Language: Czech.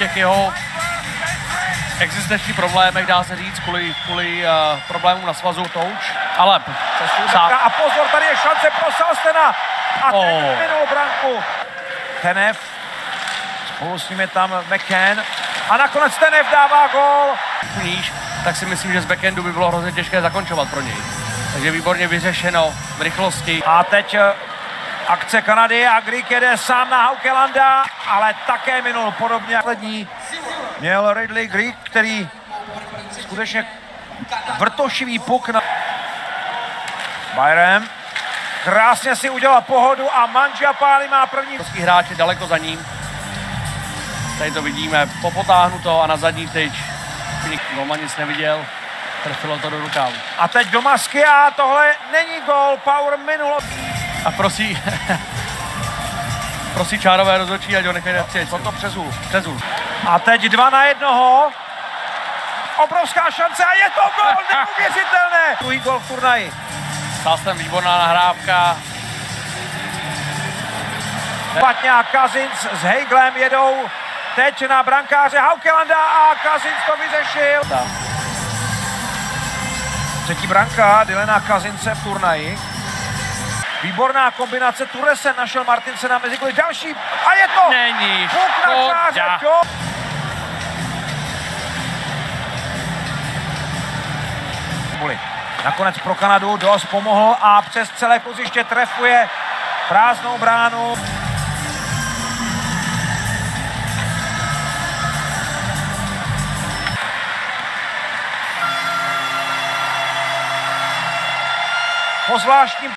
těch jeho existenčních problémech, dá se říct, kvůli, kvůli uh, problémům na svazu touč, ale sám. A pozor, tady je šance pro Salstena. A oh. ten minul branku. Tenev, spolu s ním je tam McCann. A nakonec Tenev dává gol. Níž, tak si myslím, že z backendu by bylo hrozně těžké zakončovat pro něj. Takže výborně vyřešeno v rychlosti. A teď eh, akce Kanady a Greek jede sám na Haukelanda, ale také minul podobně. Poslední měl Ridley Greek, který skutečně vrtošivý puk na Bayern. Krásně si udělal pohodu a Mangiapane má první. Hráč je daleko za ním. Tady to vidíme, popotáhnuto a na zadní tyč. Doma nic neviděl, trefilo to do rukávu. A teď do masky a tohle není gol, Power minulo. A prosí, prosí čárové rozhodčí, ať ho nechají nepřijet. Co to přezul? Přezul. A teď dva na jednoho. Obrovská šance a je to gol, neuvěřitelné. Druhý gol v turnaji. Jsem výborná nahrávka. Patňák Kazins s Heiglem jedou teď na brankáře Haukelanda a Kazins to vyřešil. Třetí branka Dylena Kazince v turnaji. Výborná kombinace, Turesen našel Martinsena mezi goly. Další a je to! Není Puk na čáře, Nakonec pro Kanadu dost pomohl a přes celé kluziště trefuje prázdnou bránu. Po zvláštním